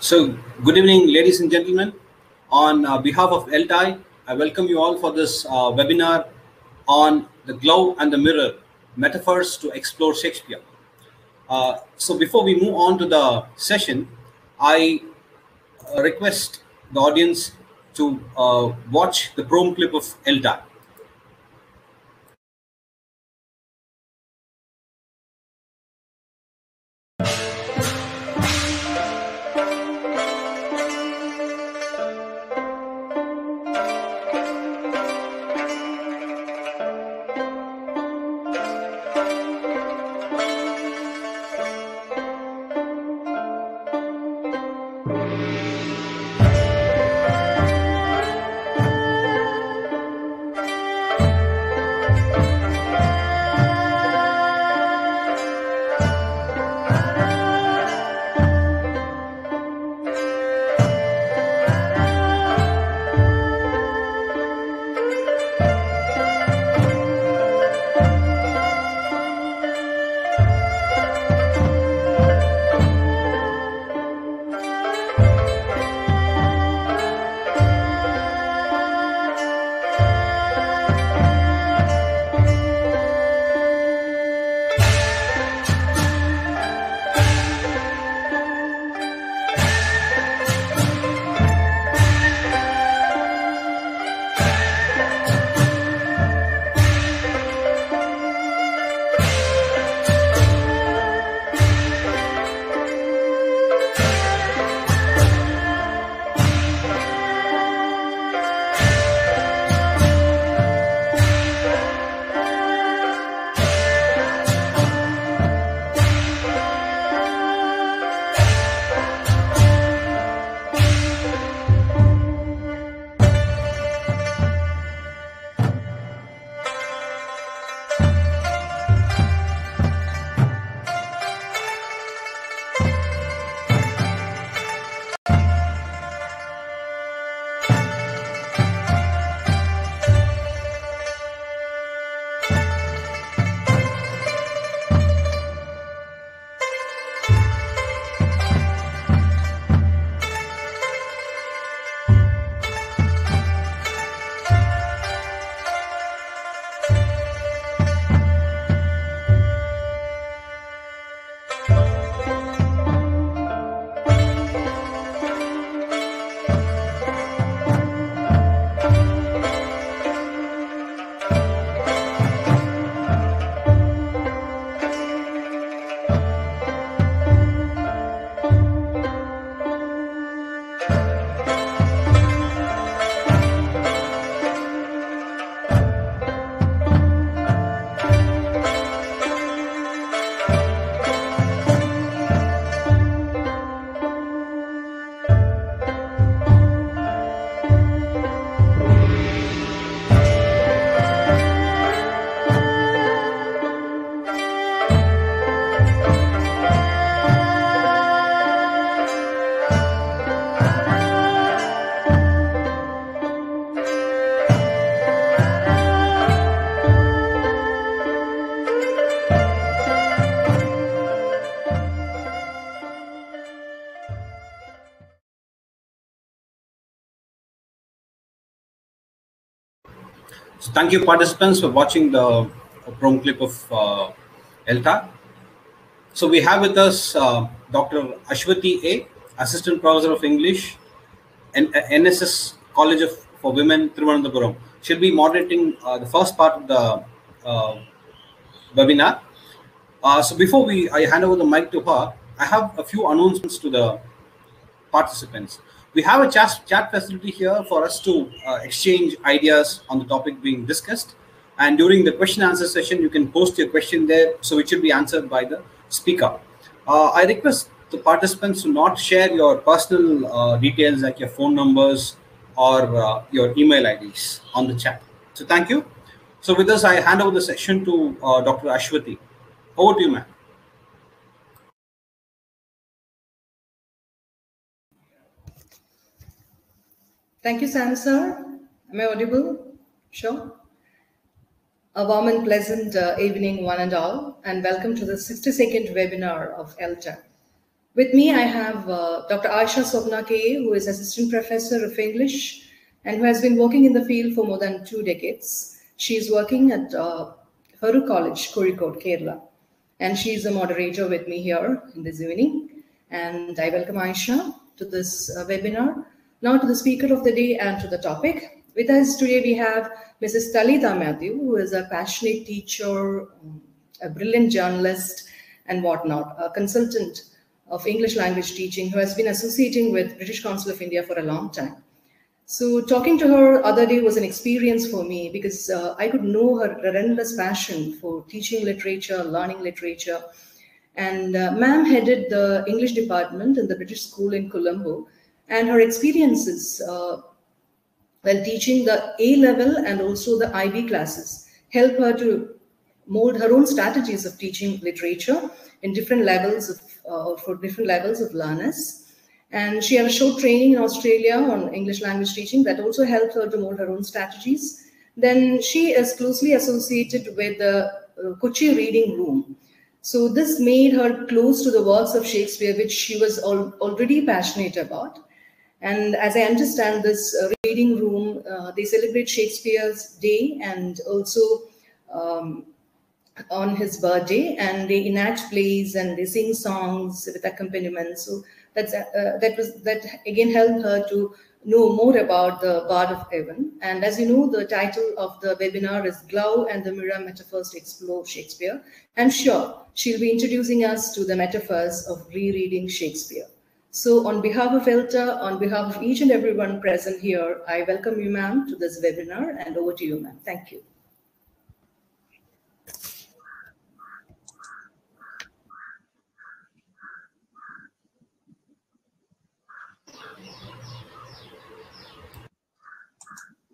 So, good evening, ladies and gentlemen. On uh, behalf of ELTAI, I welcome you all for this uh, webinar on the glove and the mirror metaphors to explore Shakespeare. Uh, so, before we move on to the session, I uh, request the audience to uh, watch the prom clip of ELTAI. So thank you, participants, for watching the prom clip of uh, ELTAI. So we have with us uh, Dr. Aswathy A, Assistant Professor of English, and NSS College of for Women, Thiruvananthapuram. She'll be moderating uh, the first part of the uh, webinar. Uh, so before we I hand over the mic to her, I have a few announcements to the participants we have a chat, chat facility here for us to uh, exchange ideas on the topic being discussed. And during the question answer session, you can post your question there, so it should be answered by the speaker. Uh, I request the participants to not share your personal uh, details like your phone numbers or uh, your email IDs on the chat. So thank you. So with this, I hand over the session to uh, Dr. Aswathy. Over to you, ma'am. Thank you, Sam, sir. Am I audible? Sure. A warm and pleasant uh, evening, one and all, and welcome to the 62nd webinar of ELTAI. With me, I have uh, Dr. Aysha Swapna K, who is Assistant Professor of English and who has been working in the field for more than two decades. She is working at uh, Farook College, Kozhikode, Kerala. And she is a moderator with me here in this evening. And I welcome Aysha to this uh, webinar. Now to the speaker of the day and to the topic. With us today, we have Mrs. Talitha Mathew, who is a passionate teacher, a brilliant journalist, and whatnot, a consultant of English language teaching who has been associating with British Council of India for a long time. So talking to her other day was an experience for me because uh, I could know her relentless passion for teaching literature, learning literature. And uh, ma'am headed the English department in the British school in Colombo. And her experiences uh, when teaching the A level and also the IB classes help her to mold her own strategies of teaching literature in different levels of uh, for different levels of learners. And she had a short training in Australia on English language teaching that also helped her to mold her own strategies. Then she is closely associated with the uh, Kochi Reading Room. So this made her close to the works of Shakespeare, which she was al already passionate about. And as I understand this uh, reading room, uh, they celebrate Shakespeare's day and also um, on his birthday, and they enact plays and they sing songs with accompaniment. So that's uh, that was that again helped her to know more about the Bard of Avon. And as you know, the title of the webinar is glove and the Mirror Metaphors to Explore Shakespeare. I'm sure she'll be introducing us to the metaphors of rereading Shakespeare. So on behalf of ELTAI, on behalf of each and everyone present here, I welcome you, ma'am, to this webinar and over to you, ma'am. Thank you.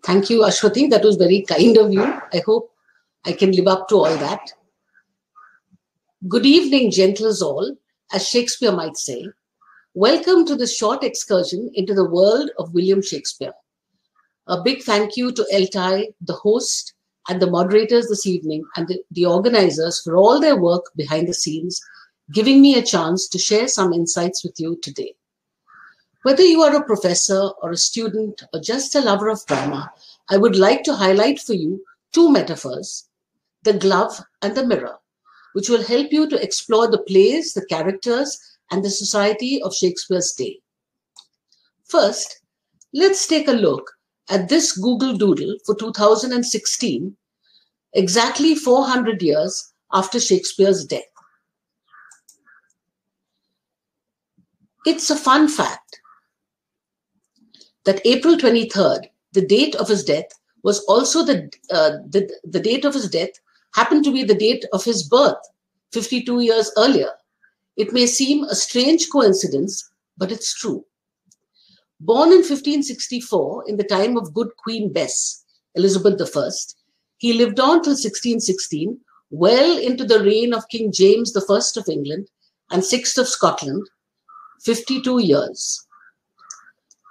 Thank you, Aswathy. That was very kind of you. I hope I can live up to all that. Good evening, gentles all, as Shakespeare might say. Welcome to this short excursion into the world of William Shakespeare. A big thank you to ELTAI, the host, and the moderators this evening, and the, the organizers for all their work behind the scenes, giving me a chance to share some insights with you today. Whether you are a professor or a student or just a lover of drama, I would like to highlight for you two metaphors, the glove and the mirror, which will help you to explore the plays, the characters, and the society of Shakespeare's day. First, let's take a look at this Google Doodle for 2016, exactly 400 years after Shakespeare's death. It's a fun fact that April 23rd, the date of his death, was also the, uh, the, the date of his death happened to be the date of his birth 52 years earlier. It may seem a strange coincidence, but it's true. Born in 1564, in the time of good Queen Bess, Elizabeth I, he lived on till 1616, well into the reign of King James I of England and VI of Scotland, 52 years.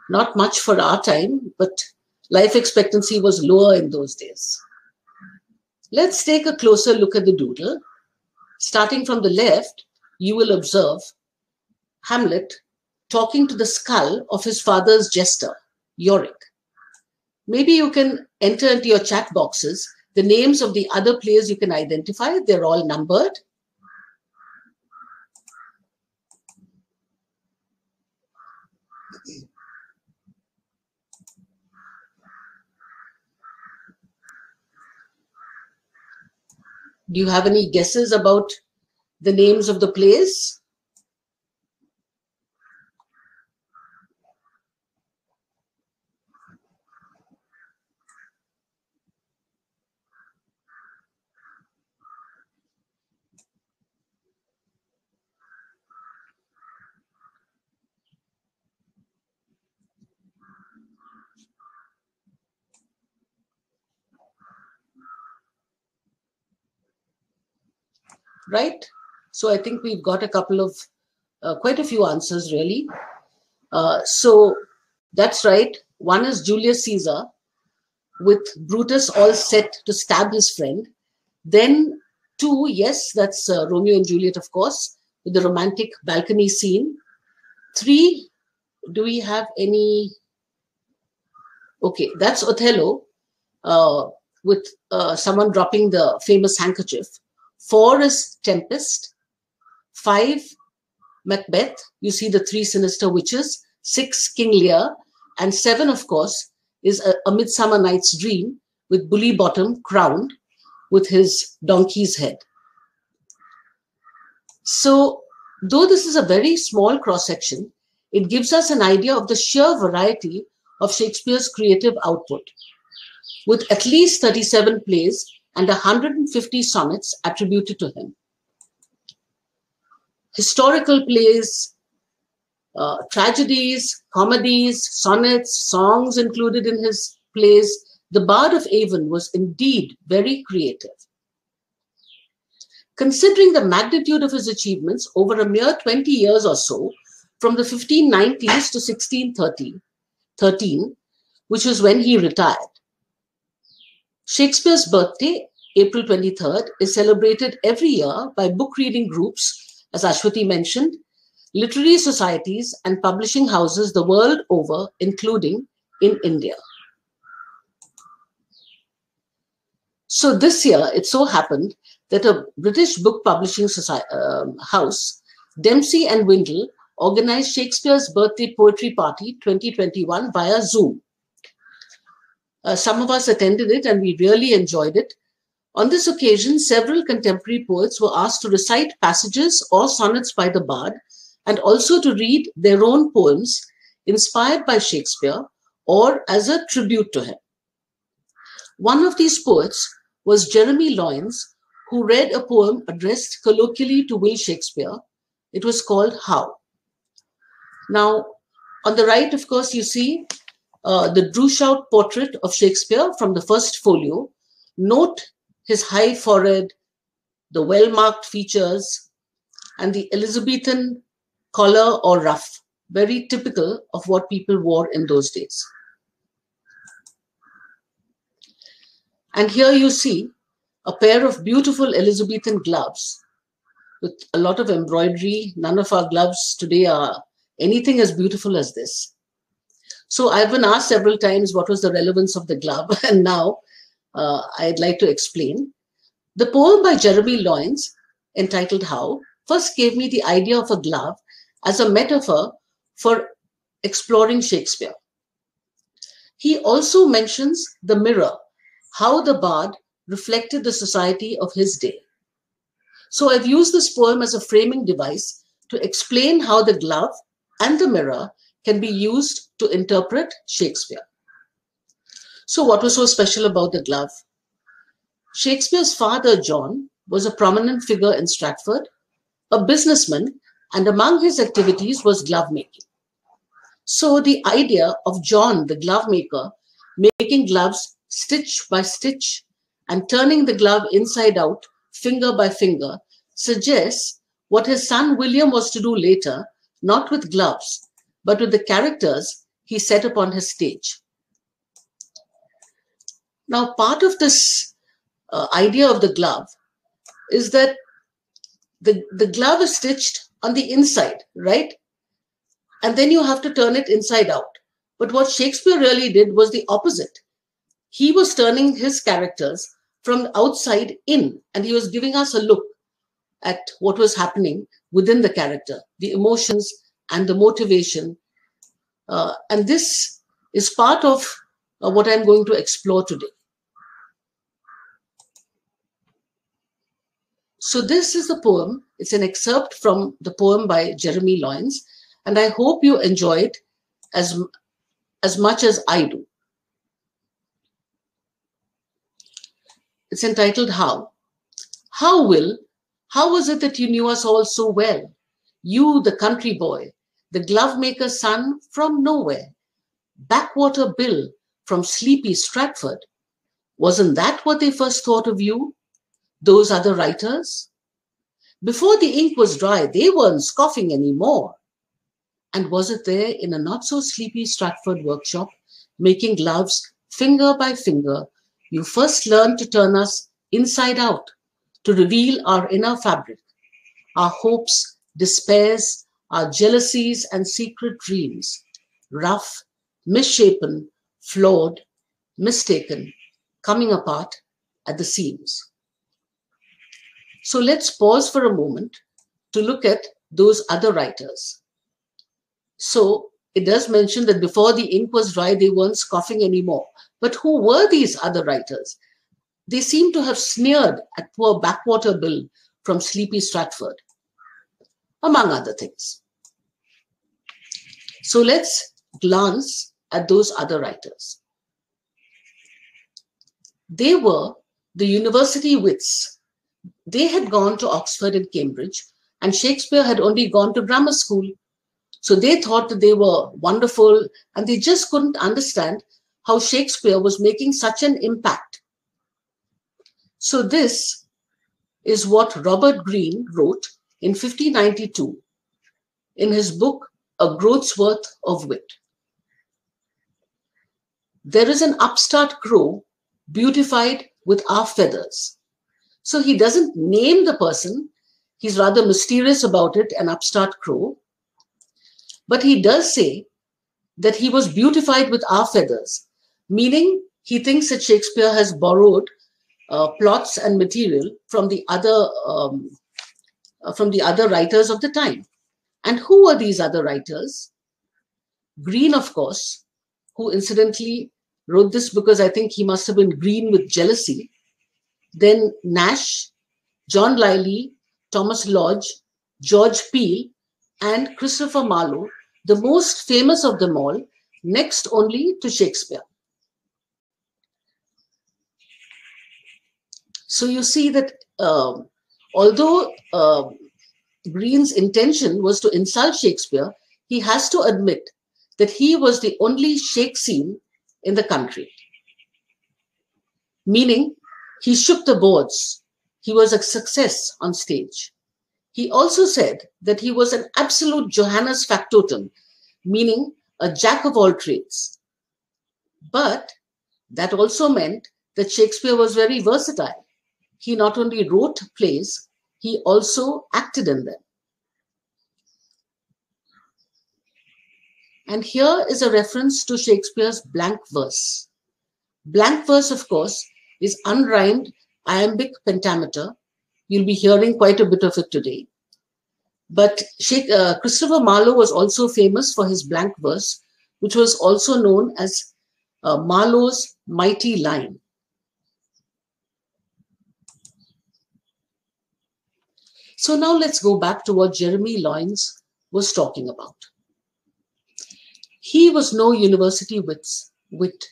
Not much for our time, but life expectancy was lower in those days. Let's take a closer look at the doodle. Starting from the left, you will observe Hamlet talking to the skull of his father's jester, Yorick. Maybe you can enter into your chat boxes the names of the other players you can identify. They're all numbered. Do you have any guesses about the names of the plays? Right? So I think we've got a couple of, uh, quite a few answers really. Uh, so that's right. One is Julius Caesar with Brutus all set to stab his friend. Then two, yes, that's uh, Romeo and Juliet, of course, with the romantic balcony scene. Three, do we have any? Okay, that's Othello uh, with uh, someone dropping the famous handkerchief. Four is Tempest. Five, Macbeth. You see the three sinister witches. Six, King Lear. And seven, of course, is a, a Midsummer Night's Dream with Bully Bottom crowned with his donkey's head. So, though this is a very small cross section, it gives us an idea of the sheer variety of Shakespeare's creative output. With at least 37 plays and 150 sonnets attributed to him. Historical plays, uh, tragedies, comedies, sonnets, songs included in his plays, the Bard of Avon was indeed very creative. Considering the magnitude of his achievements over a mere 20 years or so, from the 1590s to 1613, which was when he retired, Shakespeare's birthday, April 23rd, is celebrated every year by book reading groups, as Aswathy mentioned, literary societies, and publishing houses the world over, including in India. So this year, it so happened that a British book publishing society, um, house, Dempsey and Windle, organized Shakespeare's birthday poetry party 2021 via Zoom. Uh, some of us attended it and we really enjoyed it. On this occasion, several contemporary poets were asked to recite passages or sonnets by the bard and also to read their own poems inspired by Shakespeare or as a tribute to him. One of these poets was Jeremy Loynes, who read a poem addressed colloquially to Will Shakespeare. It was called How. Now, on the right, of course, you see uh, the Droeshout portrait of Shakespeare from the first folio. Note his high forehead, the well-marked features, and the Elizabethan collar or ruff, very typical of what people wore in those days. And here you see a pair of beautiful Elizabethan gloves with a lot of embroidery. None of our gloves today are anything as beautiful as this. So I've been asked several times what was the relevance of the glove, and now uh, I'd like to explain. The poem by Jeremy Loynes, entitled How, first gave me the idea of a glove as a metaphor for exploring Shakespeare. He also mentions the mirror how the bard reflected the society of his day. So I've used this poem as a framing device to explain how the glove and the mirror can be used to interpret Shakespeare. So what was so special about the glove? Shakespeare's father, John, was a prominent figure in Stratford, a businessman, and among his activities was glove making. So the idea of John, the glove maker, making gloves stitch by stitch, and turning the glove inside out, finger by finger, suggests what his son William was to do later, not with gloves, but with the characters he set upon his stage. Now, part of this uh, idea of the glove is that the, the glove is stitched on the inside, right? And then you have to turn it inside out. But what Shakespeare really did was the opposite he was turning his characters from outside in and he was giving us a look at what was happening within the character, the emotions and the motivation. Uh, and this is part of uh, what I'm going to explore today. So this is the poem. It's an excerpt from the poem by Jeremy Loynes, and I hope you enjoy it as, as much as I do. It's entitled How. How, Will? How was it that you knew us all so well? You, the country boy, the glove maker's son from nowhere, backwater Bill from sleepy Stratford. Wasn't that what they first thought of you? Those other writers? Before the ink was dry, they weren't scoffing anymore. And was it there in a not so sleepy Stratford workshop, making gloves finger by finger you first learned to turn us inside out to reveal our inner fabric, our hopes, despairs, our jealousies, and secret dreams, rough, misshapen, flawed, mistaken, coming apart at the seams. So let's pause for a moment to look at those other writers. So it does mention that before the ink was dry, they weren't scoffing anymore. But who were these other writers? They seem to have sneered at poor Backwater Bill from sleepy Stratford, among other things. So let's glance at those other writers. They were the university wits. They had gone to Oxford and Cambridge, and Shakespeare had only gone to grammar school. So they thought that they were wonderful, and they just couldn't understand how Shakespeare was making such an impact. So this is what Robert Greene wrote in 1592 in his book, A Groat's Worth of Wit. There is an upstart crow beautified with our feathers. So he doesn't name the person, he's rather mysterious about it, an upstart crow. But he does say that he was beautified with our feathers, meaning he thinks that Shakespeare has borrowed uh, plots and material from the other um, uh, from the other writers of the time. And who are these other writers? Greene, of course, who incidentally wrote this because I think he must have been green with jealousy. Then Nash, John Lyly, Thomas Lodge, George Peele, and Christopher Marlowe, the most famous of them all, next only to Shakespeare. So you see that um, although uh, Greene's intention was to insult Shake-scene, he has to admit that he was the only Shakespeare in the country. Meaning, he shook the boards. He was a success on stage. He also said that he was an absolute Johannes factotum, meaning a jack of all trades. But that also meant that Shakespeare was very versatile. He not only wrote plays, he also acted in them. And here is a reference to Shakespeare's blank verse. Blank verse, of course, is unrhymed iambic pentameter. You'll be hearing quite a bit of it today. But uh, Christopher Marlowe was also famous for his blank verse, which was also known as uh, Marlowe's mighty line. So now let's go back to what Jeremy Loynes was talking about. He was no university wits, wit.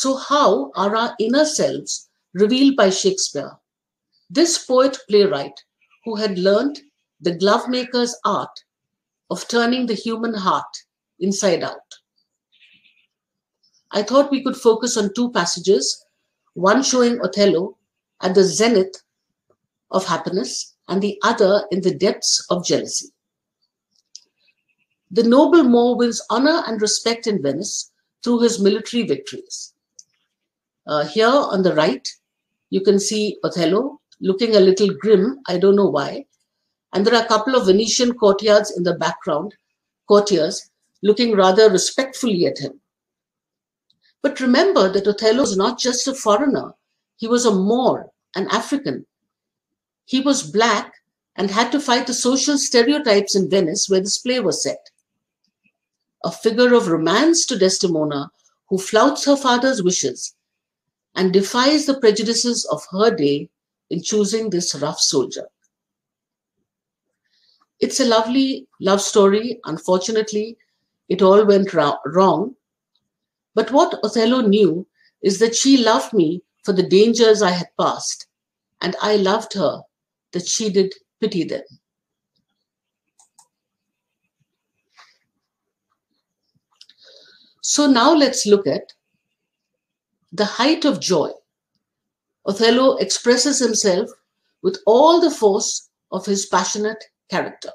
So how are our inner selves revealed by Shakespeare? This poet playwright who had learned the glovemaker's art of turning the human heart inside out. I thought we could focus on two passages, one showing Othello at the zenith of happiness and the other in the depths of jealousy. The noble Moor wins honor and respect in Venice through his military victories. Uh, here on the right, you can see Othello looking a little grim. I don't know why. And there are a couple of Venetian courtyards in the background, courtiers looking rather respectfully at him. But remember that Othello is not just a foreigner, he was a Moor, an African. He was black and had to fight the social stereotypes in Venice where this play was set a figure of romance to Desdemona who flouts her father's wishes and defies the prejudices of her day in choosing this rough soldier. It's a lovely love story. Unfortunately, it all went wrong. But what Othello knew is that she loved me for the dangers I had passed, and I loved her that she did pity them. So now let's look at the height of joy. Othello expresses himself with all the force of his passionate character.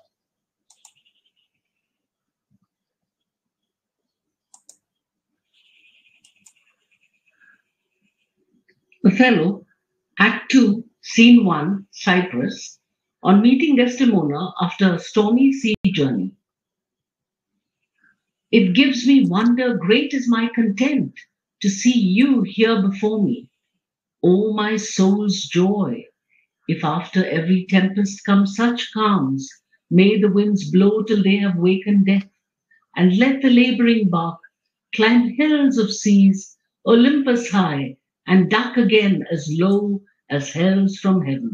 Othello Act 2, Scene 1, Cyprus, on meeting Desdemona after a stormy sea journey. It gives me wonder, great is my content to see you here before me. O my soul's joy, if after every tempest come such calms, may the winds blow till they have wakened death, and let the laboring bark climb hills of seas, Olympus high, and duck again as low as hells from heaven.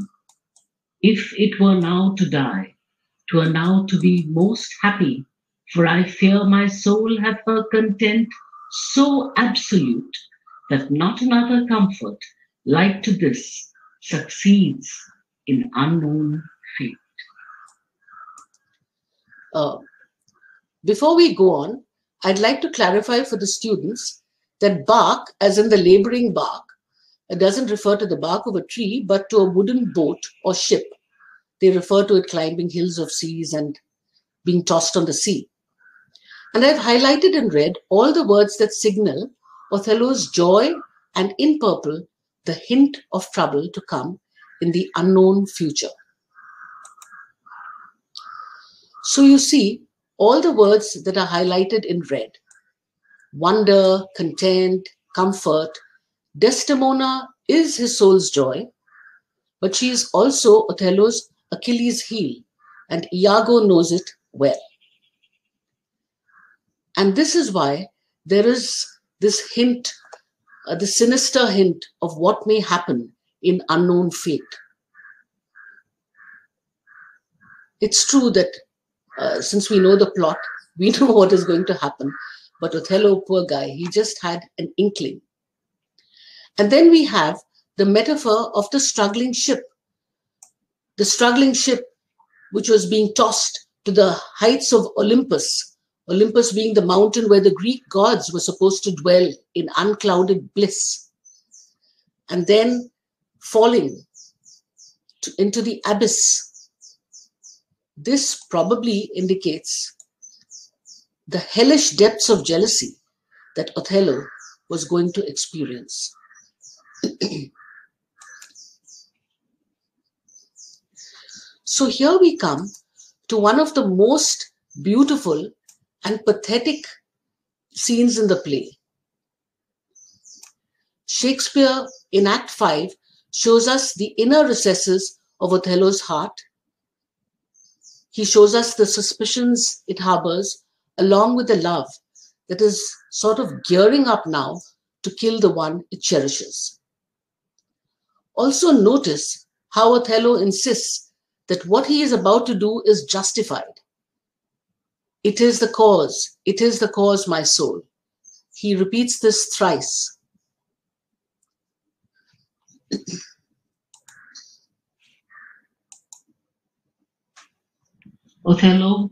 If it were now to die, twere now to be most happy, for I fear my soul hath her content so absolute that not another comfort like to this succeeds in unknown fate. Uh, before we go on, I'd like to clarify for the students that bark, as in the laboring bark, doesn't refer to the bark of a tree, but to a wooden boat or ship. They refer to it climbing hills of seas and being tossed on the sea. And I've highlighted in red all the words that signal Othello's joy and in purple, the hint of trouble to come in the unknown future. So you see all the words that are highlighted in red wonder, content, comfort. Desdemona is his soul's joy, but she is also Othello's Achilles' heel, and Iago knows it well. And this is why there is this hint, uh, the sinister hint of what may happen in unknown fate. It's true that uh, since we know the plot, we know what is going to happen. But Othello, poor guy, he just had an inkling. And then we have the metaphor of the struggling ship. The struggling ship, which was being tossed to the heights of Olympus, Olympus being the mountain where the Greek gods were supposed to dwell in unclouded bliss. And then falling to, into the abyss. This probably indicates the hellish depths of jealousy that Othello was going to experience. so here we come to one of the most beautiful and pathetic scenes in the play. Shakespeare in Act 5 shows us the inner recesses of Othello's heart. He shows us the suspicions it harbors, along with the love that is sort of gearing up now to kill the one it cherishes. Also, notice how Othello insists that what he is about to do is justified. It is the cause, it is the cause, my soul. He repeats this thrice. Othello,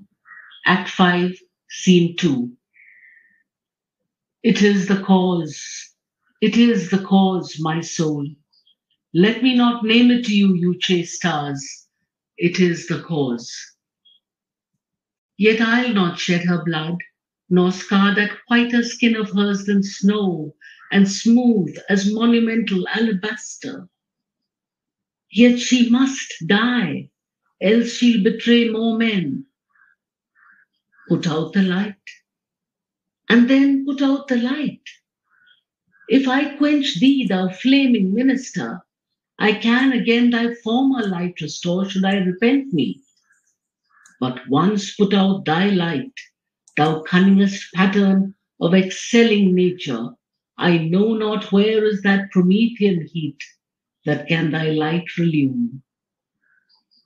Act 5, Scene 2. It is the cause, it is the cause, my soul. Let me not name it to you, you chaste stars. It is the cause. Yet I'll not shed her blood, nor scar that whiter skin of hers than snow, and smooth as monumental alabaster. Yet she must die, else she'll betray more men. Put out the light, and then put out the light. If I quench thee, thou flaming minister, I can again thy former light restore, should I repent me. But once put out thy light, thou cunningest pattern of excelling nature, I know not where is that Promethean heat that can thy light relume.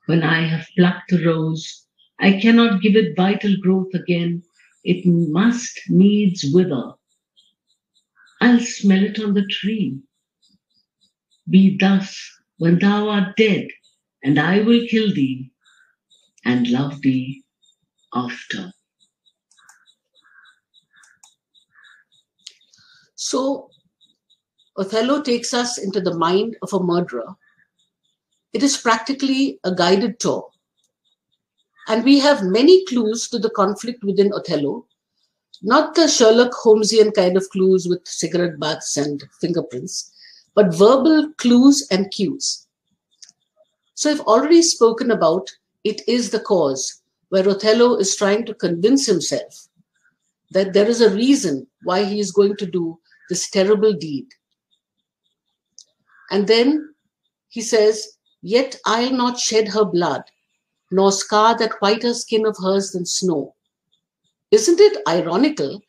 When I have plucked a rose, I cannot give it vital growth again. It must needs wither. I'll smell it on the tree. Be thus when thou art dead, and I will kill thee and love thee after. So, Othello takes us into the mind of a murderer. It is practically a guided tour. And we have many clues to the conflict within Othello, not the Sherlock Holmesian kind of clues with cigarette butts and fingerprints, but verbal clues and cues. So I've already spoken about it is the cause where Othello is trying to convince himself that there is a reason why he is going to do this terrible deed. And then he says, Yet I'll not shed her blood, nor scar that whiter skin of hers than snow. Isn't it ironical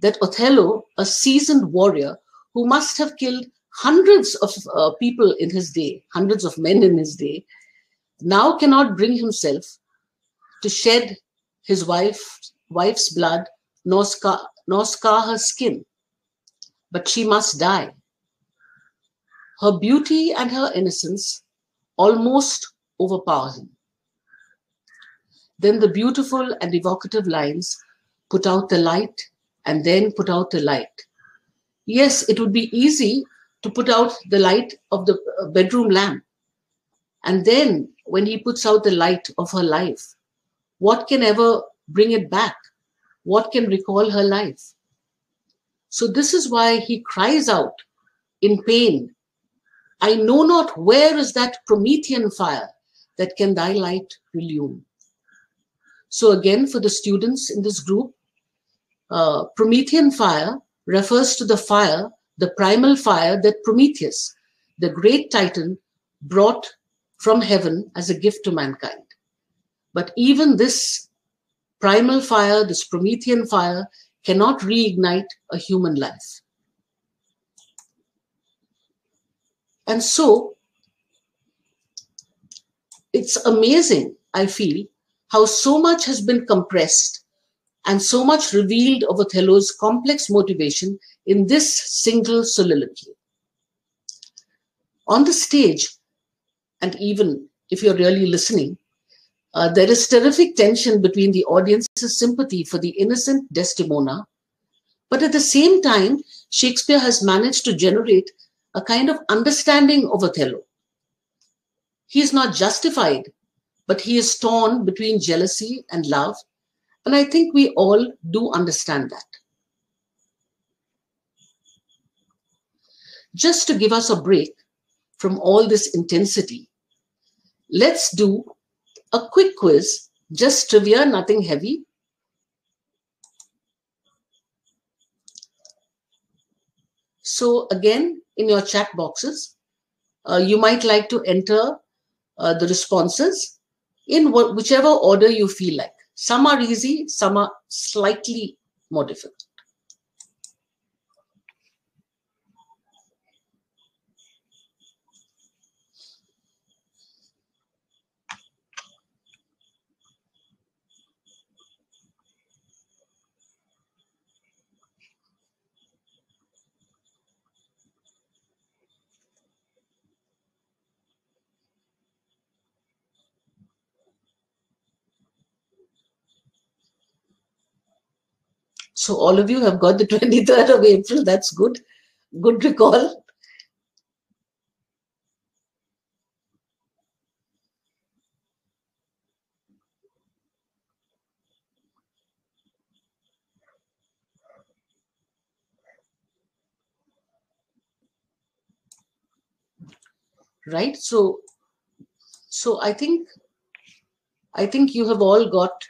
that Othello, a seasoned warrior who must have killed hundreds of uh, people in his day, hundreds of men in his day, now cannot bring himself to shed his wife, wife's blood nor scar, nor scar her skin, but she must die. Her beauty and her innocence almost overpower him. Then the beautiful and evocative lines put out the light and then put out the light. Yes, it would be easy to put out the light of the uh, bedroom lamp. And then when he puts out the light of her life, what can ever bring it back? What can recall her life? So, this is why he cries out in pain I know not where is that Promethean fire that can thy light illume. So, again, for the students in this group, uh, Promethean fire refers to the fire, the primal fire that Prometheus, the great titan, brought from heaven as a gift to mankind. But even this primal fire, this Promethean fire, cannot reignite a human life. And so it's amazing, I feel, how so much has been compressed and so much revealed of Othello's complex motivation in this single soliloquy. On the stage, and even if you're really listening, uh, there is terrific tension between the audience's sympathy for the innocent Desdemona, but at the same time, Shakespeare has managed to generate a kind of understanding of Othello. He is not justified, but he is torn between jealousy and love and I think we all do understand that. Just to give us a break from all this intensity, let's do a quick quiz, just trivia, nothing heavy. So again, in your chat boxes, uh, you might like to enter uh, the responses in wh whichever order you feel like. Some are easy, some are slightly more difficult. So all of you have got the 23rd of April. That's good. Good recall. Right. So, so I think, I think you have all got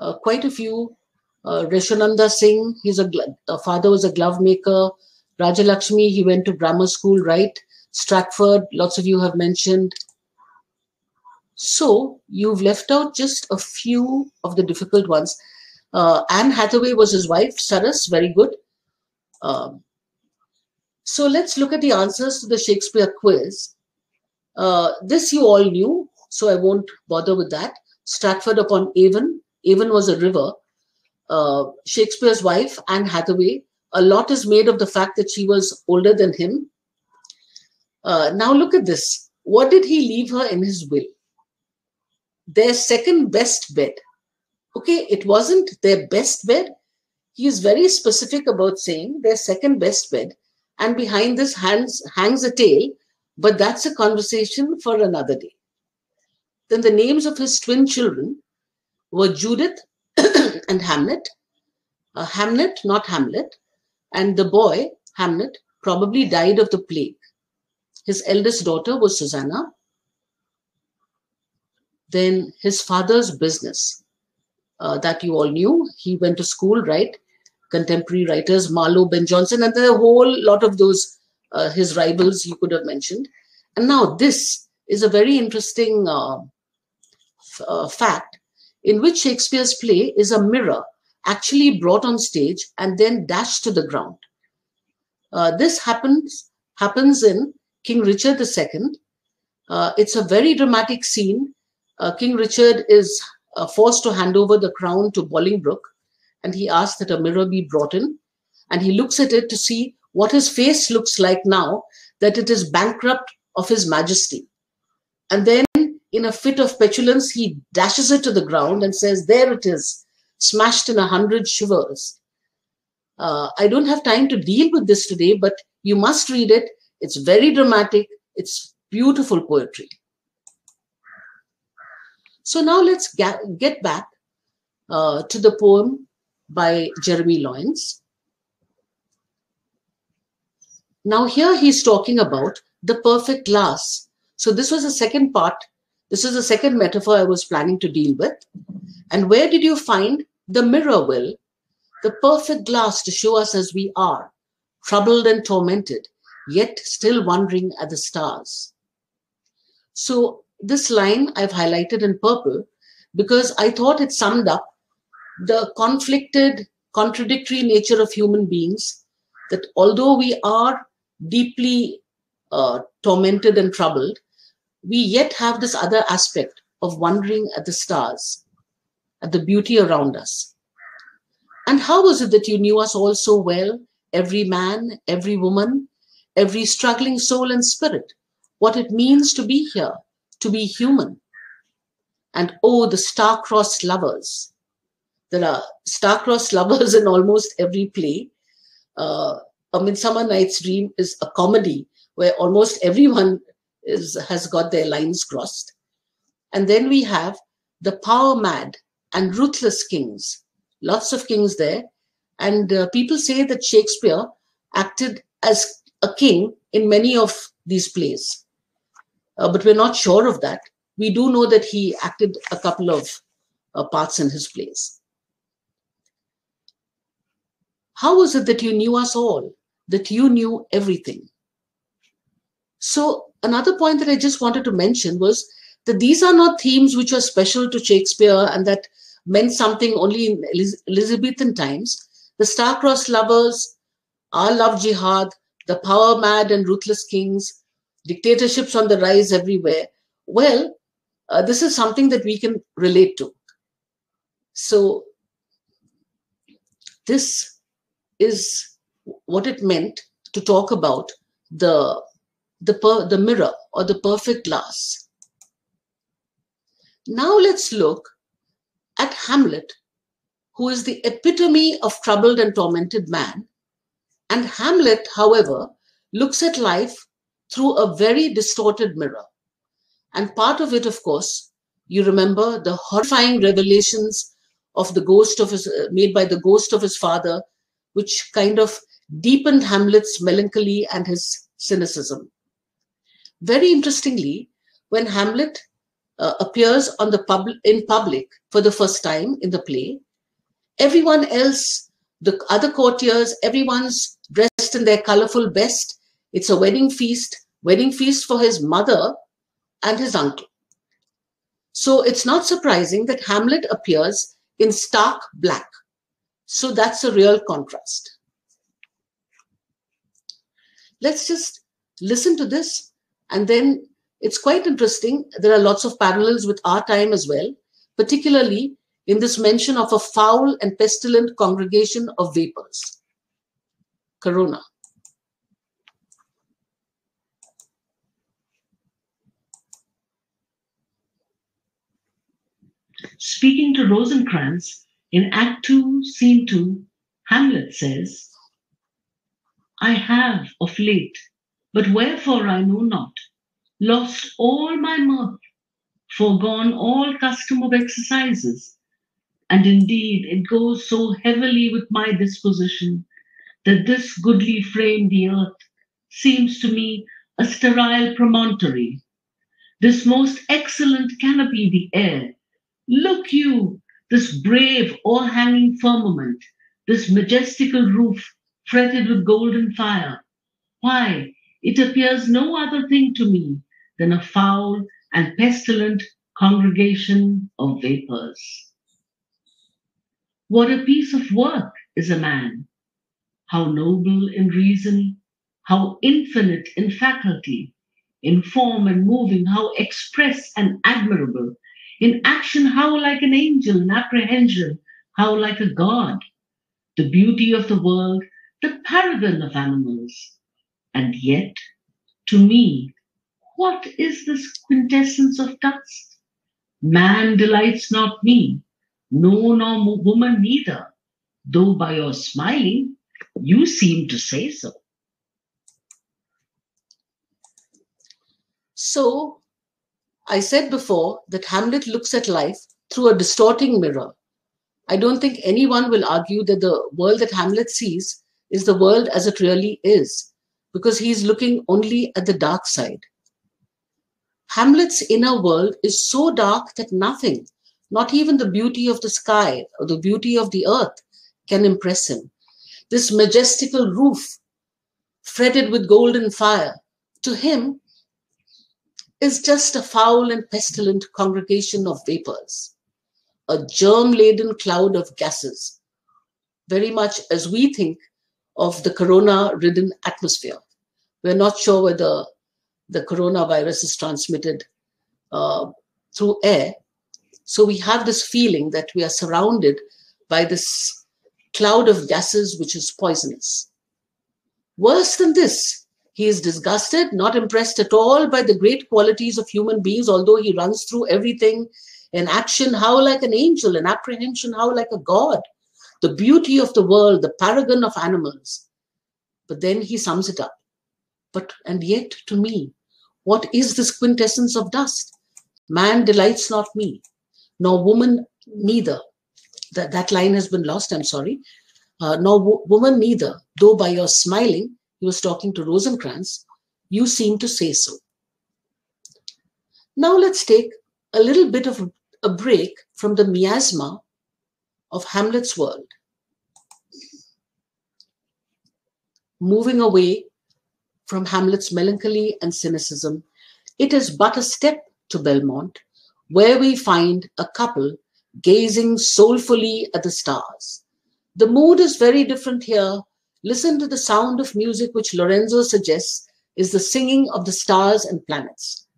uh, quite a few uh, Singh, he's a father was a glove maker. Raja Lakshmi, he went to grammar school, right? Stratford, lots of you have mentioned. So you've left out just a few of the difficult ones. Uh, Anne Hathaway was his wife, Saras, very good. Um, so let's look at the answers to the Shakespeare quiz. Uh, this you all knew, so I won't bother with that. Stratford upon Avon. Avon was a river uh, Shakespeare's wife, Anne Hathaway, a lot is made of the fact that she was older than him. Uh, now look at this. What did he leave her in his will? Their second best bed. Okay, it wasn't their best bed. He is very specific about saying their second best bed, and behind this hangs, hangs a tale, but that's a conversation for another day. Then the names of his twin children were Judith and Hamnet. Uh, Hamnet, not Hamlet. And the boy, Hamnet, probably died of the plague. his eldest daughter was Susanna. Then his father's business uh, that you all knew. He went to school, right? Contemporary writers, Marlowe, Ben Jonson, and a whole lot of those, uh, his rivals you could have mentioned. And now this is a very interesting uh, uh fact in which Shakespeare's play is a mirror actually brought on stage and then dashed to the ground. Uh, this happens happens in King Richard II. Uh, it's a very dramatic scene. Uh, King Richard is uh, forced to hand over the crown to Bolingbroke, and he asks that a mirror be brought in, and he looks at it to see what his face looks like now that it is bankrupt of his majesty. And then, in a fit of petulance, he dashes it to the ground and says, There it is, smashed in a hundred shivers. Uh, I don't have time to deal with this today, but you must read it. It's very dramatic. It's beautiful poetry. So now let's get, back uh, to the poem by Jeremy Loynes. Now here he's talking about the perfect glass. So this was the second part. This is the second metaphor I was planning to deal with. And where did you find the mirror will, the perfect glass to show us as we are, troubled and tormented, yet still wondering at the stars. So this line I've highlighted in purple because I thought it summed up the conflicted, contradictory nature of human beings, that although we are deeply uh, tormented and troubled, we yet have this other aspect of wondering at the stars at the beauty around us. And how was it that you knew us all so well, every man, every woman, every struggling soul and spirit, what it means to be here, to be human? And oh, the star-crossed lovers. There are star-crossed lovers in almost every play. Uh, a Midsummer Night's Dream is a comedy where almost everyone is, has got their lines crossed. And then we have the power mad and ruthless kings. Lots of kings there. And uh, people say that Shakespeare acted as a king in many of these plays. Uh, but we're not sure of that. We do know that he acted a couple of uh, parts in his plays. How was it that you knew us all, that you knew everything? So, another point that I just wanted to mention was that these are not themes which are special to Shakespeare and that meant something only in Elizabethan times. The star-crossed lovers, our love jihad, the power mad and ruthless kings, dictatorships on the rise everywhere. Well, uh, this is something that we can relate to. So this is what it meant to talk about the the per, the mirror or the perfect glass. Now let's look at Hamlet, who is the epitome of troubled and tormented man. And Hamlet, however, looks at life through a very distorted mirror. And part of it, of course, you remember the horrifying revelations of the ghost of his, uh, made by the ghost of his father, which kind of deepened Hamlet's melancholy and his cynicism. Very interestingly, when Hamlet uh, appears on the pub- in public for the first time in the play, everyone else, the other courtiers, everyone's dressed in their colorful best. It's a wedding feast, wedding feast for his mother and his uncle. So it's not surprising that Hamlet appears in stark black. So that's a real contrast. Let's just listen to this and then it's quite interesting. There are lots of parallels with our time as well, particularly in this mention of a foul and pestilent congregation of vapors. Corona. Speaking to Rosencrantz in Act 2, Scene 2, Hamlet says, I have of late, but wherefore I know not, lost all my mirth, foregone all custom of exercises. And indeed, it goes so heavily with my disposition that this goodly frame, the earth, seems to me a sterile promontory. This most excellent canopy the air. Look you, this brave o'erhanging firmament, this majestical roof fretted with golden fire. Why, it appears no other thing to me than a foul and pestilent congregation of vapors. What a piece of work is a man! How noble in reason, how infinite in faculty, in form and moving, how express and admirable, in action, how like an angel, in apprehension, how like a god, the beauty of the world, the paragon of animals. And yet, to me, what is this quintessence of dust? Man delights not me, no, nor woman neither, though by your smiling you seem to say so. So, I said before that Hamlet looks at life through a distorting mirror. I don't think anyone will argue that the world that Hamlet sees is the world as it really is, because he's looking only at the dark side. Hamlet's inner world is so dark that nothing, not even the beauty of the sky or the beauty of the earth, can impress him. This majestical roof, fretted with golden fire, to him is just a foul and pestilent congregation of vapors, a germ laden cloud of gases, very much as we think of the corona ridden atmosphere. We're not sure whether the coronavirus is transmitted uh, through air. So we have this feeling that we are surrounded by this cloud of gases which is poisonous. Worse than this, he is disgusted, not impressed at all by the great qualities of human beings, although he runs through everything in action, how like an angel, in apprehension, how like a god, the beauty of the world, the paragon of animals. But then he sums it up. But, and yet to me, what is this quintessence of dust? Man delights not me, nor woman neither. That, that line has been lost, I'm sorry. Uh, nor wo- woman neither, though by your smiling he was talking to Rosencrantz, you seem to say so. Now let's take a little bit of a break from the miasma of Hamlet's world. Moving away from Hamlet's melancholy and cynicism, it is but a step to Belmont, where we find a couple gazing soulfully at the stars. The mood is very different here Listen to the sound of music which Lorenzo suggests is the singing of the stars and planets.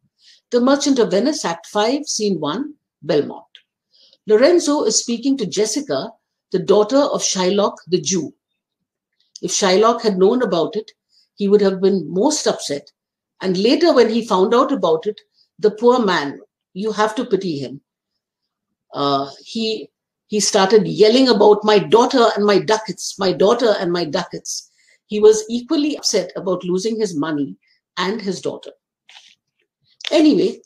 The Merchant of Venice, Act 5, Scene 1, Belmont. Lorenzo is speaking to Jessica, the daughter of Shylock the Jew. If Shylock had known about it, he would have been most upset. And later, when he found out about it, the poor man, you have to pity him. Uh, he he started yelling about my daughter and my ducats, my daughter and my ducats. He was equally upset about losing his money and his daughter. Anyway,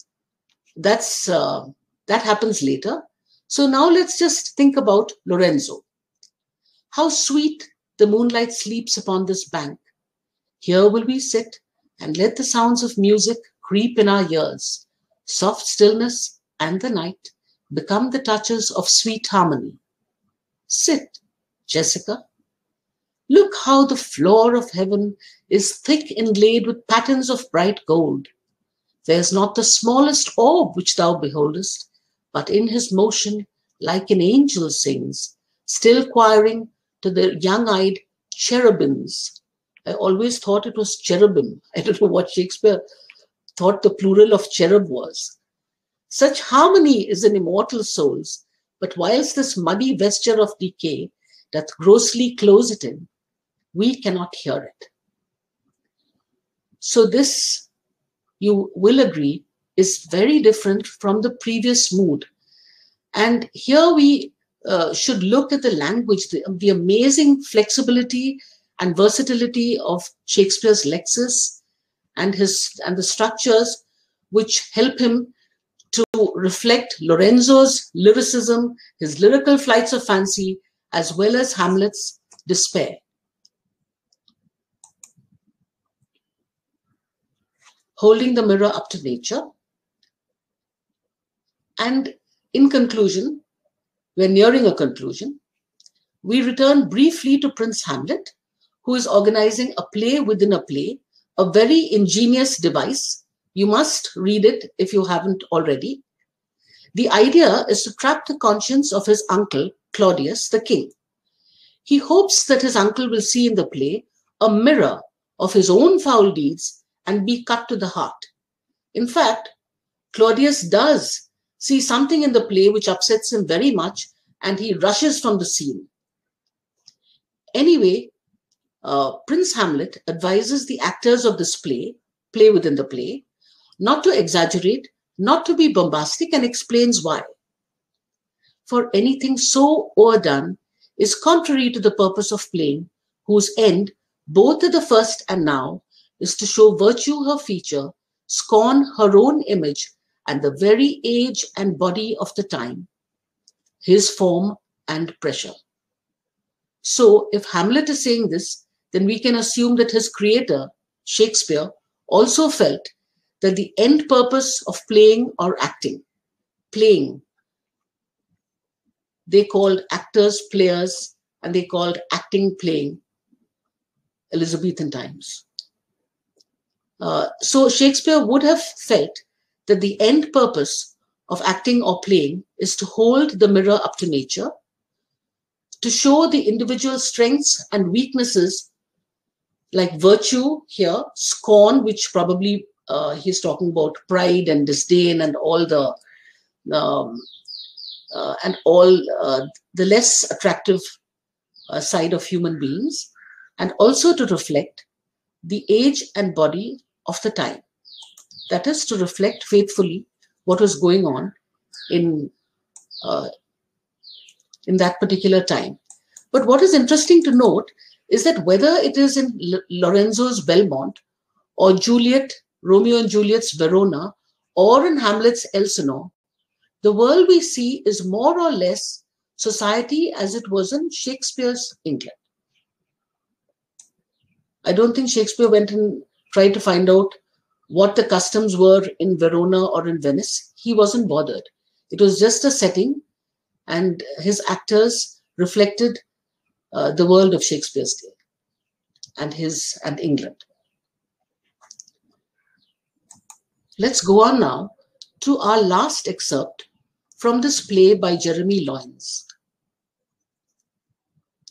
that's uh, that happens later. So now let's just think about Lorenzo. How sweet the moonlight sleeps upon this bank. Here will we sit and let the sounds of music creep in our ears. Soft stillness and the night become the touches of sweet harmony. Sit, Jessica. Look how the floor of heaven is thick inlaid with patterns of bright gold. There's not the smallest orb which thou beholdest, but in his motion, like an angel sings, still choiring to the young-eyed cherubims. I always thought it was cherubim. I don't know what Shakespeare thought the plural of cherub was. Such harmony is in immortal souls, but whilst this muddy vesture of decay doth grossly close it in, we cannot hear it. So this, you will agree, is very different from the previous mood. And here we uh, should look at the language, the, the amazing flexibility and versatility of Shakespeare's lexis and his and the structures which help him to reflect Lorenzo's lyricism, his lyrical flights of fancy, as well as Hamlet's despair. holding the mirror up to nature. And in conclusion, we're nearing a conclusion. We return briefly to Prince Hamlet, who is organizing a play within a play, a very ingenious device. You must read it if you haven't already. The idea is to trap the conscience of his uncle, Claudius, the king. He hopes that his uncle will see in the play a mirror of his own foul deeds and be cut to the heart. In fact, Claudius does see something in the play which upsets him very much and he rushes from the scene. Anyway, uh, Prince Hamlet advises the actors of this play, play within the play, not to exaggerate, not to be bombastic, and explains why. For anything so overdone is contrary to the purpose of playing, whose end, both at the first and now, is to show virtue her feature, scorn her own image, and the very age and body of the time, his form and pressure. So, if Hamlet is saying this, then we can assume that his creator, Shakespeare, also felt that the end purpose of playing or acting, playing, they called actors players and they called acting playing Elizabethan times. Uh, so Shakespeare would have felt that the end purpose of acting or playing is to hold the mirror up to nature, to show the individual strengths and weaknesses like virtue here, scorn, which probably uh, he's talking about pride and disdain and all the um, uh, and all uh, the less attractive uh, side of human beings, and also to reflect the age and body of the time. That is to reflect faithfully what was going on in uh, in that particular time. But what is interesting to note is that whether it is in L- Lorenzo's Belmont or Juliet, Romeo and Juliet's Verona, or in Hamlet's Elsinore, the world we see is more or less society as it was in Shakespeare's England. I don't think Shakespeare went and tried to find out what the customs were in Verona or in Venice. He wasn't bothered. It was just a setting, and his actors reflected uh, the world of Shakespeare's day and his and England. Let's go on now to our last excerpt from this play by Jeremy Loynes.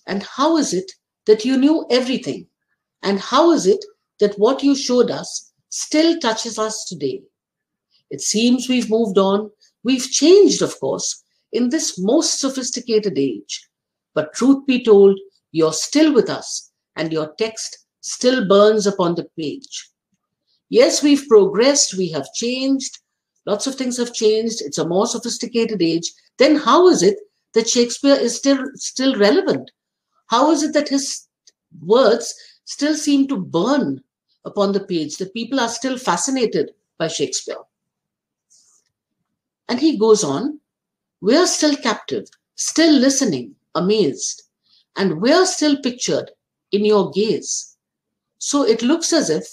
And how is it that you knew everything? And how is it that what you showed us still touches us today? It seems we've moved on. We've changed, of course, in this most sophisticated age. But truth be told, you're still with us, and your text still burns upon the page. Yes, we've progressed, we have changed, lots of things have changed, it's a more sophisticated age. Then how is it that Shakespeare is still still relevant? How is it that his words still seem to burn upon the page, that people are still fascinated by Shakespeare? And he goes on, we're still captive, still listening, amazed, and we're still pictured in your gaze. So it looks as if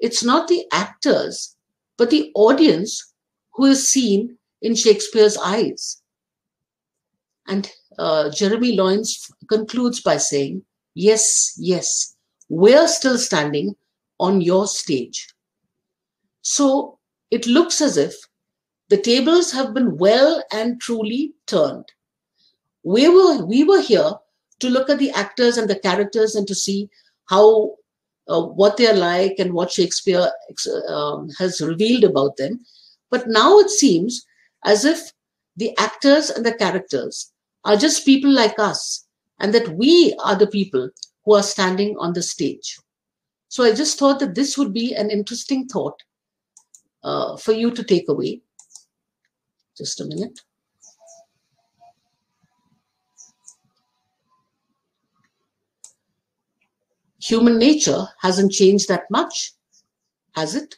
it's not the actors, but the audience who is seen in Shakespeare's eyes. And uh, Jeremy Loynes concludes by saying, Yes, yes, we're still standing on your stage. So it looks as if the tables have been well and truly turned. We were, we were here to look at the actors and the characters and to see how uh, what they're like and what Shakespeare um, has revealed about them. But now it seems as if the actors and the characters are just people like us, and that we are the people who are standing on the stage. So I just thought that this would be an interesting thought uh, for you to take away. Just a minute. Human nature hasn't changed that much, has it?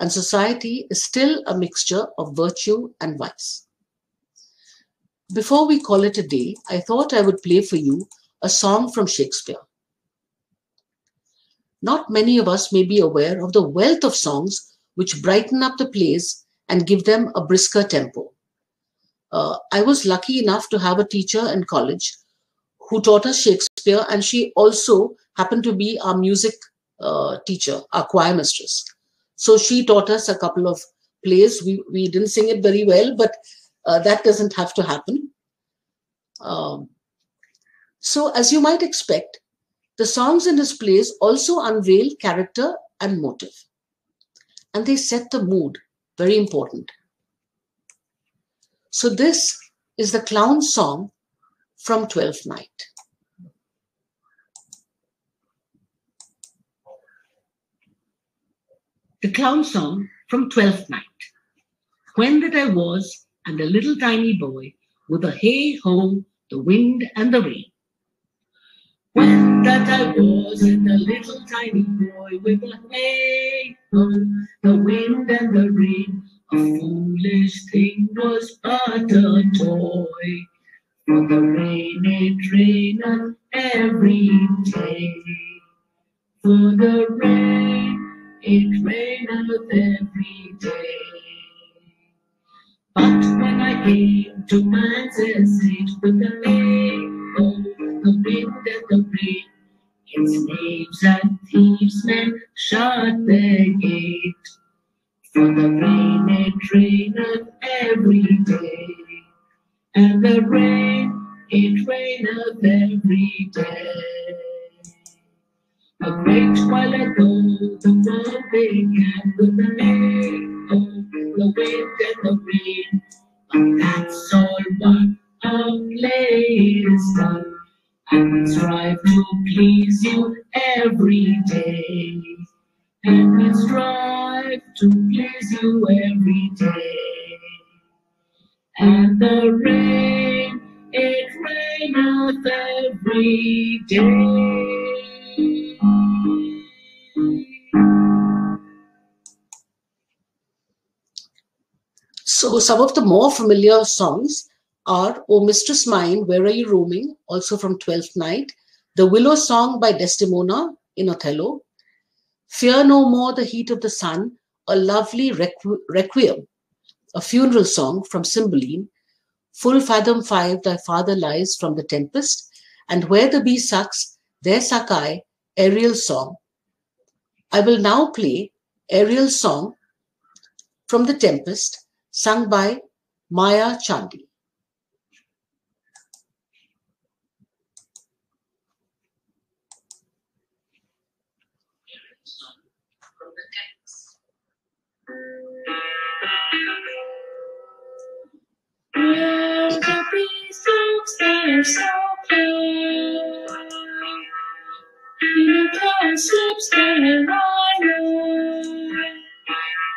And society is still a mixture of virtue and vice. Before we call it a day, I thought I would play for you a song from Shakespeare. not many of us may be aware of the wealth of songs which brighten up the plays and give them a brisker tempo. Uh, I was lucky enough to have a teacher in college who taught us Shakespeare, and she also happened to be our music uh, teacher, our choir mistress. So she taught us a couple of plays. We, we didn't sing it very well, but uh, that doesn't have to happen. Um, so, as you might expect, the songs in his plays also unveil character and motive. And they set the mood, very important. So, this is the clown song from Twelfth Night. The clown song from Twelfth Night. When that I was and a little tiny boy with a hey ho, the wind and the rain. When that I was and a little tiny boy with a hey ho, the wind and the rain. A foolish thing was but a toy. For the rain it raineth every day. For the rain it raineth every day. But when I came to man's estate with the rain, oh, the wind and the rain, its knaves and thieves men shut their gate. For the rain it raineth every day, and the rain it raineth every day. A great while ago, the world began with the rain, oh, the wind and the rain. But that's all what of late is done. And we strive to please you every day. And we strive to please you every day. And the rain, it raineth every day. So some of the more familiar songs are O Mistress Mine, Where Are You Roaming, also from Twelfth Night, The Willow Song by Desdemona in Othello, Fear No More the Heat of the Sun, a lovely requ- requiem, a funeral song from Cymbeline, Full Fathom Five, Thy Father Lies from The Tempest, and Where the Bee Sucks, There Suck I, Ariel's Song. I will now play Ariel's Song from The Tempest, sung by Maya Chandi. Where the bees they're so. In a cloud slips I lie.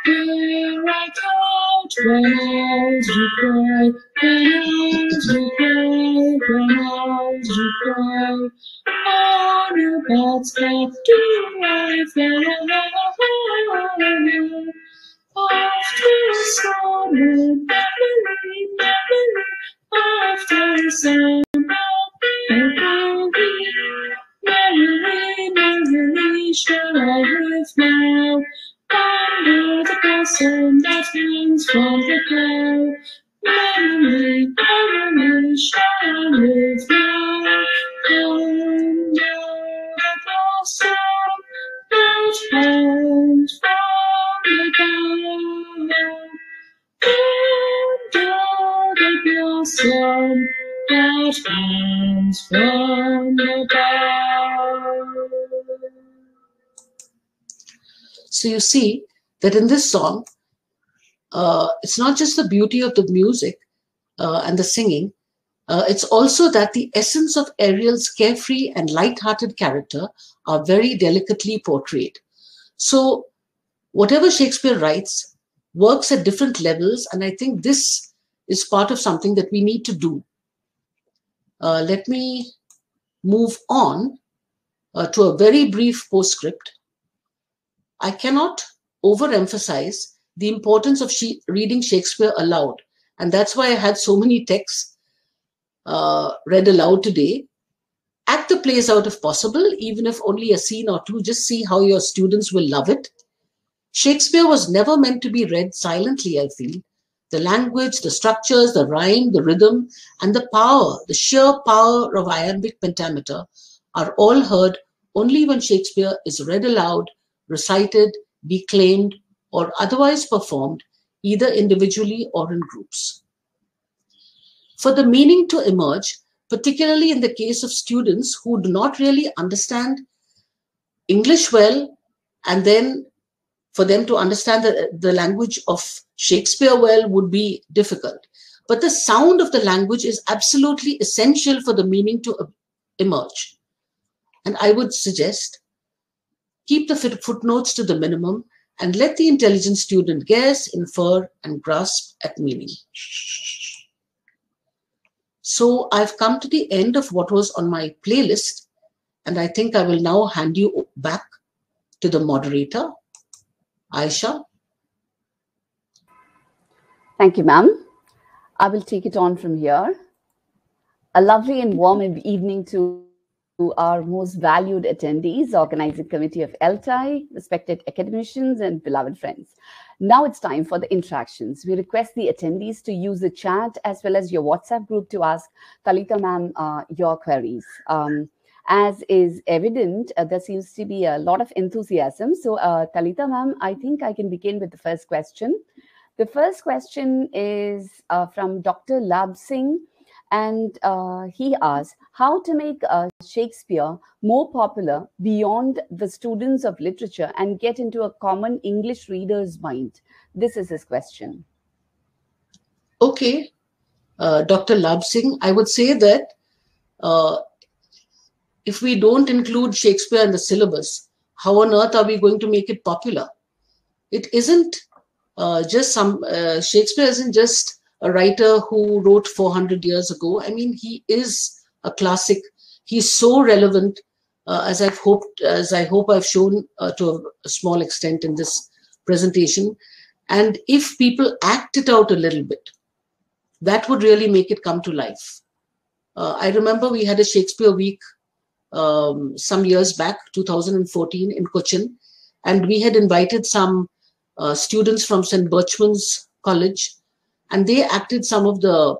There I count when owls do cry, when owls do cry, when owls do cry. On a bat's path do I fly. After summer, memory, memory, after summer, shall I live now? Under the blossom that hangs from the cloud, memory, memory, shall I live now? Under the blossom that hangs from the cloud, under the blossom that hangs from the cloud. So you see that in this song, uh, it's not just the beauty of the music uh, and the singing, uh, it's also that the essence of Ariel's carefree and light-hearted character are very delicately portrayed. So whatever Shakespeare writes works at different levels, and I think this is part of something that we need to do. Uh, let me move on uh, to a very brief postscript. I cannot overemphasize the importance of she- reading Shakespeare aloud. And that's why I had so many texts uh, read aloud today. Act the plays out if possible, even if only a scene or two, just see how your students will love it. Shakespeare was never meant to be read silently, I feel. The language, the structures, the rhyme, the rhythm, and the power, the sheer power of iambic pentameter are all heard only when Shakespeare is read aloud, recited, declaimed, or otherwise performed, either individually or in groups. For the meaning to emerge, particularly in the case of students who do not really understand English well, and then for them to understand the, the language of Shakespeare well would be difficult. But the sound of the language is absolutely essential for the meaning to emerge. And I would suggest keep the footnotes to the minimum and let the intelligent student guess, infer, and grasp at meaning. So I've come to the end of what was on my playlist, and I think I will now hand you back to the moderator, Aysha. Thank you, ma'am. I will take it on from here. A lovely and warm evening to our most valued attendees, organizing committee of ELTAI, respected academicians, and beloved friends. Now it's time for the interactions. We request the attendees to use the chat as well as your WhatsApp group to ask Talitha ma'am uh, your queries. Um, as is evident, uh, there seems to be a lot of enthusiasm. So, uh, Talitha ma'am, I think I can begin with the first question. The first question is uh, from Dr. Lab Singh and uh, he asks how to make uh, Shakespeare more popular beyond the students of literature and get into a common English reader's mind. This is his question. Okay, uh, Dr. Lab Singh, I would say that uh, if we don't include Shakespeare in the syllabus, how on earth are we going to make it popular? It isn't uh, just some, uh, Shakespeare isn't just a writer who wrote 400 years ago. I mean, he is a classic. He's so relevant, uh, as I've hoped, as I hope I've shown uh, to a, small extent in this presentation. And if people act it out a little bit, that would really make it come to life. Uh, I remember we had a Shakespeare week um, some years back, 2014 in Cochin, and we had invited some uh, students from St. Berchmans College and they acted some of the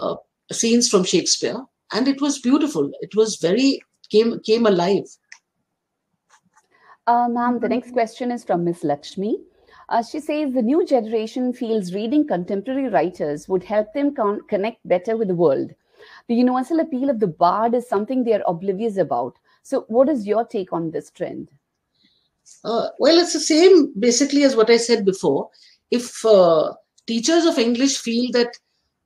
uh, scenes from Shakespeare, and it was beautiful. It was very came came alive. Uh, ma'am, the next question is from Miss Lakshmi. Uh, she says the new generation feels reading contemporary writers would help them con- connect better with the world. The universal appeal of the bard is something they are oblivious about. So, what is your take on this trend? Uh, well, it's the same basically as what I said before. If uh, teachers of English feel that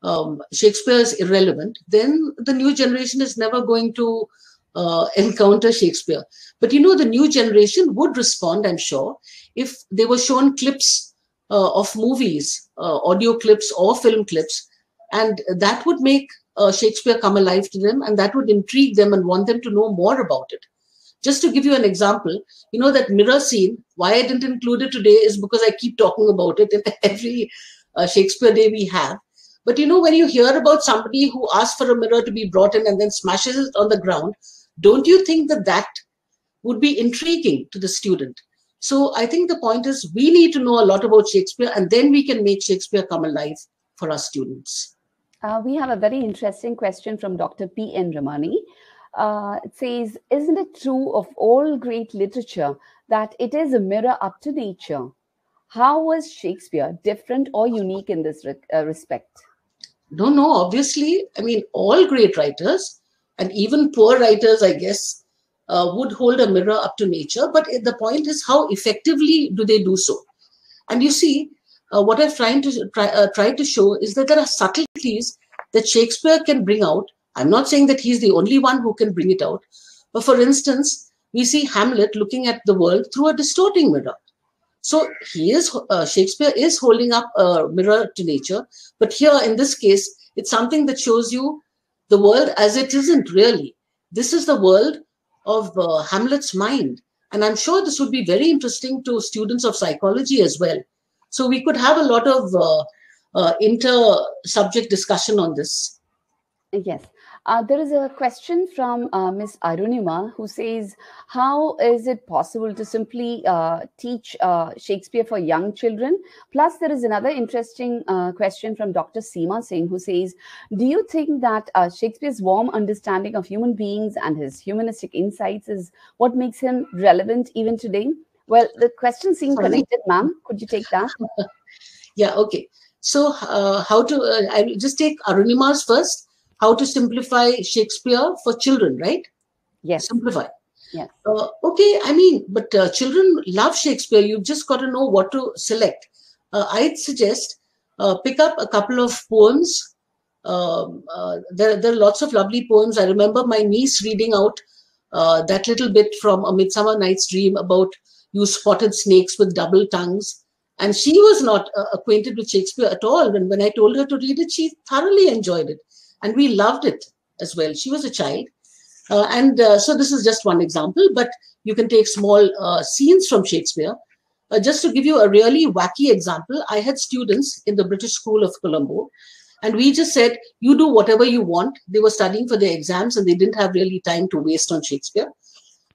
um, Shakespeare is irrelevant, then the new generation is never going to uh, encounter Shakespeare. But you know, the new generation would respond, I'm sure, if they were shown clips uh, of movies, uh, audio clips or film clips, and that would make uh, Shakespeare come alive to them, and that would intrigue them and want them to know more about it. Just to give you an example, you know that mirror scene. Why I didn't include it today is because I keep talking about it in every uh, Shakespeare Day we have. But you know, when you hear about somebody who asks for a mirror to be brought in and then smashes it on the ground, don't you think that that would be intriguing to the student? So I think the point is we need to know a lot about Shakespeare and then we can make Shakespeare come alive for our students. Uh, we have a very interesting question from Dr. P. N. Ramani. Uh, it says, Isn't it true of all great literature that it is a mirror up to nature? How was Shakespeare different or unique in this re- uh, respect? No, no, obviously, I mean, all great writers and even poor writers, I guess, uh, would hold a mirror up to nature. But the point is, how effectively do they do so? And you see, uh, what I've trying to try, uh, tried to show is that there are subtleties that Shakespeare can bring out. I'm not saying that he's the only one who can bring it out. But for instance, we see Hamlet looking at the world through a distorting mirror. So he is uh, Shakespeare is holding up a mirror to nature, but here in this case, it's something that shows you the world as it isn't really. This is the world of uh, Hamlet's mind, and I'm sure this would be very interesting to students of psychology as well. So we could have a lot of uh, uh inter-subject discussion on this. Yes. Uh, there is a question from uh, Ms. Arunima who says, How is it possible to simply uh, teach uh, Shakespeare for young children? Plus, there is another interesting uh, question from Dr. Seema Singh who says, Do you think that uh, Shakespeare's warm understanding of human beings and his humanistic insights is what makes him relevant even today? Well, the question Sorry. connected, ma'am. Could you take that? Yeah, okay. So, uh, how to, uh, I will just take Arunima's first. How to simplify Shakespeare for children, right? Yes. Simplify. Yes. Uh, okay, I mean, but uh, children love Shakespeare. You've just got to know what to select. Uh, I'd suggest uh, pick up a couple of poems. Um, uh, there, there are lots of lovely poems. I remember my niece reading out uh, that little bit from A Midsummer Night's Dream about you spotted snakes with double tongues. And she was not uh, acquainted with Shakespeare at all. And when I told her to read it, she thoroughly enjoyed it. And we loved it as well. She was a child. Uh, and uh, so this is just one example, but you can take small uh, scenes from Shakespeare. Uh, just to give you a really wacky example, I had students in the British School of Colombo, and we just said, You do whatever you want. They were studying for their exams and they didn't have really time to waste on Shakespeare.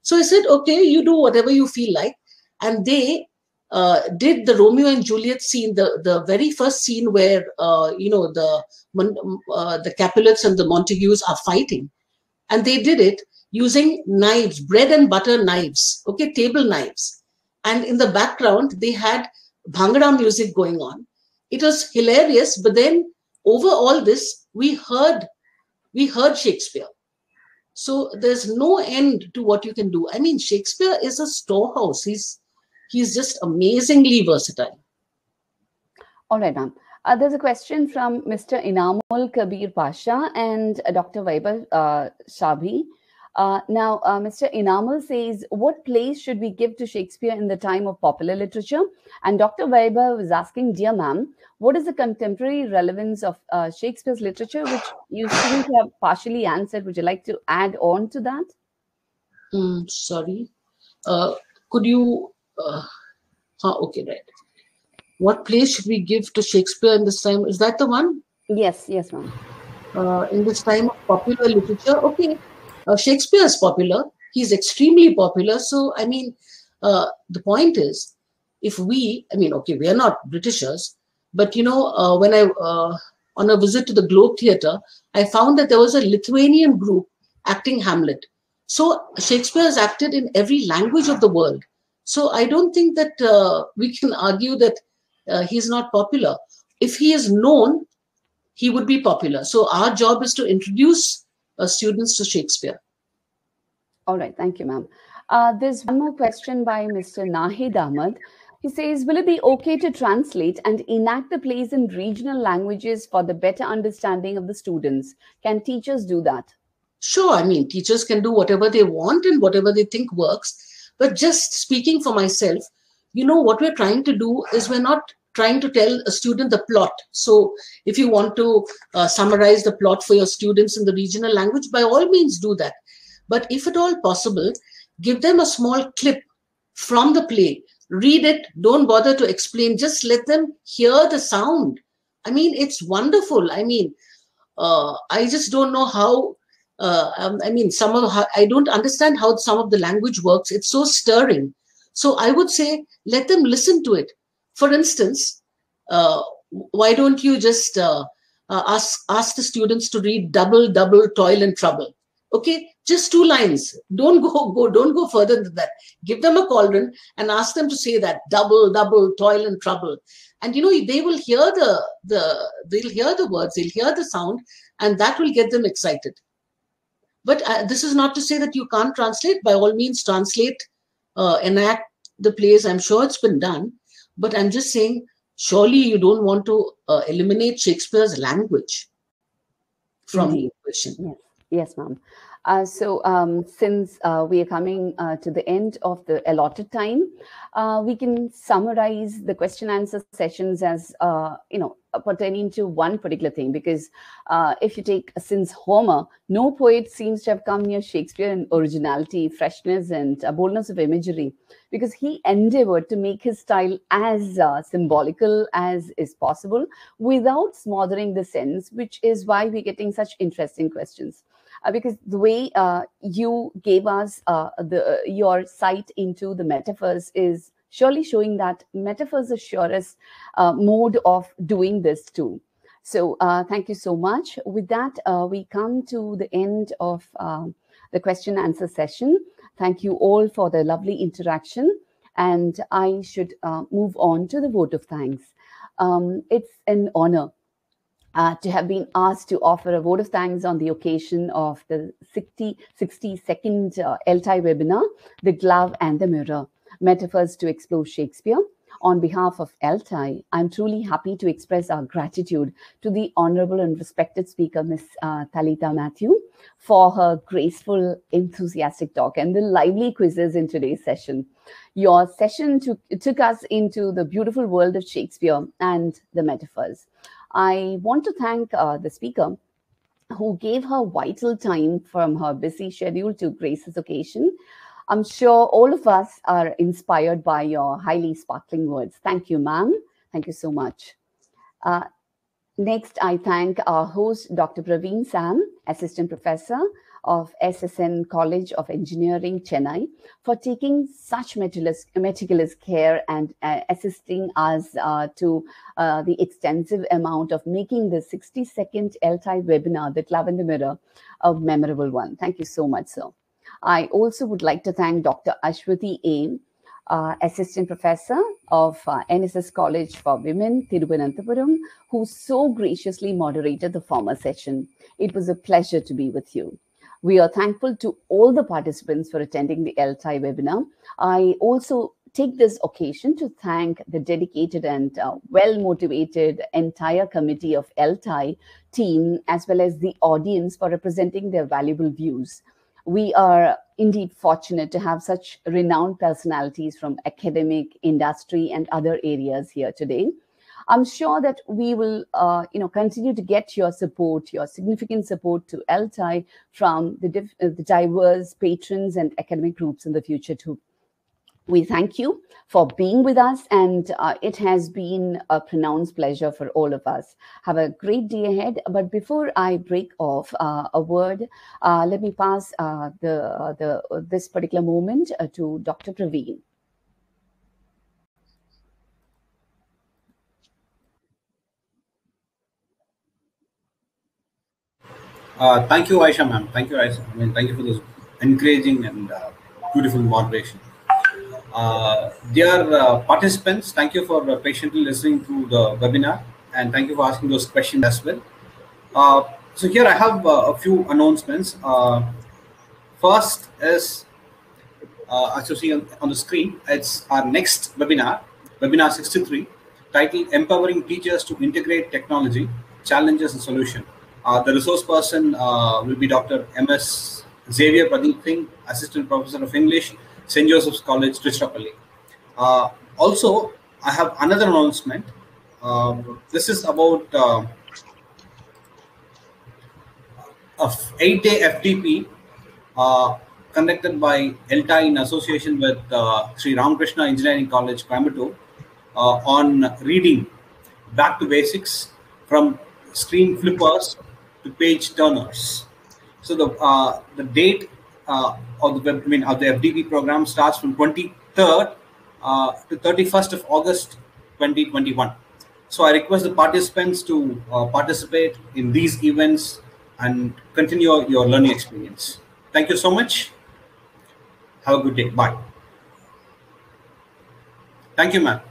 So I said, Okay, you do whatever you feel like. And they uh, did the Romeo and Juliet scene, the, the very first scene where, uh, you know, the, uh, the Capulets and the Montagues are fighting and they did it using knives bread and butter knives okay table knives. And in the background they had bhangra music going on. It was hilarious but then over all this we heard we heard shakespeare. So there's no end to what you can do. I mean shakespeare is a storehouse. He's he's just amazingly versatile All right, ma'am. Uh, there's a question from Mr. Inamul Kabir Pasha and Dr. Vaibhav uh, Shabhi. Uh, now, uh, Mr. Inamul says, What place should we give to Shakespeare in the time of popular literature? And Dr. Vaibhav is asking, Dear ma'am, what is the contemporary relevance of uh, Shakespeare's literature, which you seem to have partially answered? Would you like to add on to that? Hmm, sorry uh, could you uh, huh, okay right what place should we give to shakespeare in this time is that the one Yes, yes, ma'am. uh, in this time of popular literature. Okay, uh, Shakespeare is popular. He's extremely popular. So, I mean, uh, the point is, if we, I mean, okay, we are not Britishers, but you know, uh, when I, uh, on a visit to the Globe Theatre, I found that there was a Lithuanian group acting Hamlet. So, Shakespeare has acted in every language of the world. So, I don't think that uh, we can argue that uh, he's not popular. If he is known, he would be popular. So our job is to introduce uh, students to Shakespeare. All right, thank you, ma'am. Uh, there's one more question by Mr. Nahid Ahmad. He says, Will it be okay to translate and enact the plays in regional languages for the better understanding of the students? Can teachers do that? Sure, I mean, teachers can do whatever they want and whatever they think works. But just speaking for myself, you know, what we're trying to do is we're not trying to tell a student the plot. So if you want to uh, summarize the plot for your students in the regional language, by all means do that. But if at all possible, give them a small clip from the play. Read it. Don't bother to explain. Just let them hear the sound. I mean, it's wonderful. I mean, uh, I just don't know how. Uh, um, I mean, some of I don't understand how some of the language works. It's so stirring. So I would say let them listen to it. For instance, uh, why don't you just uh, uh, ask ask the students to read double double toil and trouble? Okay, just two lines. Don't go go don't go further than that. Give them a cauldron and ask them to say that double double toil and trouble. And you know they will hear the the they'll hear the words, they'll hear the sound, and that will get them excited. But uh, this is not to say that you can't translate. By all means, translate, uh, enact the plays. I'm sure it's been done. But I'm just saying, surely you don't want to uh, eliminate Shakespeare's language from the equation. Yes, yes, ma'am. Uh, so, um, since uh, we are coming uh, to the end of the allotted time, uh, we can summarize the question answer sessions as uh, you know pertaining to one particular thing. Because uh, if you take since Homer, no poet seems to have come near Shakespeare in originality, freshness, and uh, boldness of imagery. Because he endeavored to make his style as uh, symbolical as is possible without smothering the sense, which is why we're getting such interesting questions. uh, because the way uh, you gave us uh, the your sight into the metaphors is surely showing that metaphors are surest uh, mode of doing this too. So uh, thank you so much. With that, uh, we come to the end of uh, the question answer session. Thank you all for the lovely interaction. And I should uh, move on to the vote of thanks. Um, it's an honor uh, to have been asked to offer a vote of thanks on the occasion of the 60, 62nd uh, ELTAI webinar, The Glove and the Mirror, Metaphors to Explore Shakespeare. On behalf of ELTAI, I'm truly happy to express our gratitude to the honorable and respected speaker, Ms. Uh, Talitha Mathew, for her graceful, enthusiastic talk and the lively quizzes in today's session. Your session took, took us into the beautiful world of Shakespeare and the metaphors. I want to thank uh, the speaker who gave her vital time from her busy schedule to grace this occasion. I'm sure all of us are inspired by your highly sparkling words. Thank you, ma'am. Thank you so much. Uh, next, I thank our host, Dr. Praveen Sam, Assistant Professor of SSN College of Engineering, Chennai, for taking such meticulous, meticulous care and uh, assisting us uh, to uh, the extensive amount of making the 60 second ELTAI webinar, The Glove in the Mirror, a memorable one. Thank you so much, sir. I also would like to thank Dr. Aswathy A., uh, Assistant Professor of uh, NSS College for Women, Thiruvananthapuram, who so graciously moderated the former session. It was a pleasure to be with you. We are thankful to all the participants for attending the ELTAI webinar. I also take this occasion to thank the dedicated and uh, well motivated entire committee of ELTAI team, as well as the audience for representing their valuable views we are indeed fortunate to have such renowned personalities from academic, industry, and other areas here today. I'm sure that we will, uh, you know, continue to get your support, your significant support to ELTAI from the, uh, the diverse patrons and academic groups in the future too we thank you for being with us and uh, it has been a pronounced pleasure for all of us have a great day ahead but before i break off uh, a word uh, let me pass uh, the the this particular moment uh, to dr praveen Uh, thank you, Aysha, ma'am. Thank you, Aysha. I mean, thank you for this encouraging and uh, beautiful moderation. Uh, dear uh, participants, thank you for uh, patiently listening to the webinar and thank you for asking those questions as well. Uh, so here I have uh, a few announcements. Uh, first is, as you see on, on, the screen, it's our next webinar, webinar 63, titled Empowering Teachers to Integrate Technology, Challenges and Solution. the resource person will be Dr. M.S. Xavier Pradeep Singh, Assistant Professor of English, St. Joseph's College, Tiruchirappalli. Uh, also, I have another announcement. Um, this is about uh, a eight-day FDP uh, conducted by ELTAI in association with uh, Sri Ramakrishna Engineering College, Coimbatore, uh, on reading back to basics from screen flippers to page turners. So the uh, the date uh, of the I mean of the FDP program starts from 23rd uh, to 31st of August 2021. So I request the participants to uh, participate in these events and continue your learning experience. Thank you so much. Have a good day. Bye. Thank you, ma'am.